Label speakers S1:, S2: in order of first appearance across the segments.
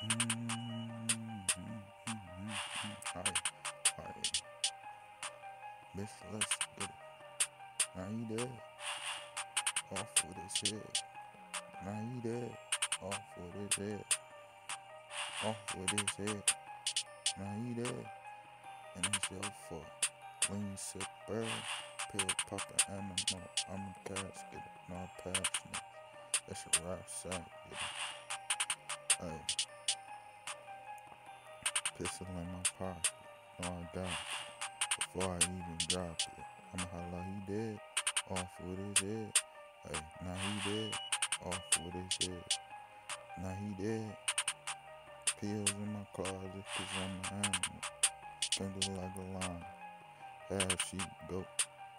S1: Mm-hmm. Alright, alright. Bitch, let's get it. Now he dead. Off with his head. Now he dead. Off with his head. Off with his head. Now he dead. And it's your fault. Lean sipper. Pill pop the animal. I'm a casket. No passionate. That's a rap sack. Yeah. Hey. Pistol in my pocket. No, I got it. Before I even drop it. I'ma holla he dead. Off with his head. Hey, now he dead. Off with his head. Now he dead. Pills in my closet cause I'm an animal. Finger like a lion. Half sheep goat.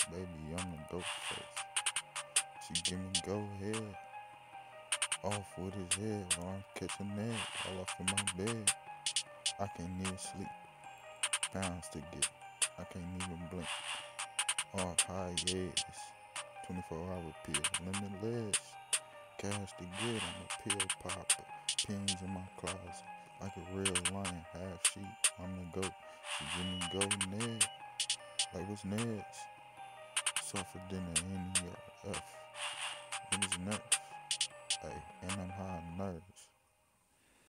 S1: Baby, I'm the goat face. She give me go ahead. Off with his head while I'm catching egg all off of my bed. I can't even sleep. Pounds to get. I can't even blink. Off high yes. 24 hour pill. Limitless. Cash to get. I'm a pill popper. Pins in my closet. Like a real lion. Half sheep. I'm the goat. She give me go Ned. Like what's next? Suffer than an N-E-R-F. Niggas next. Hey, and I'm high nerves.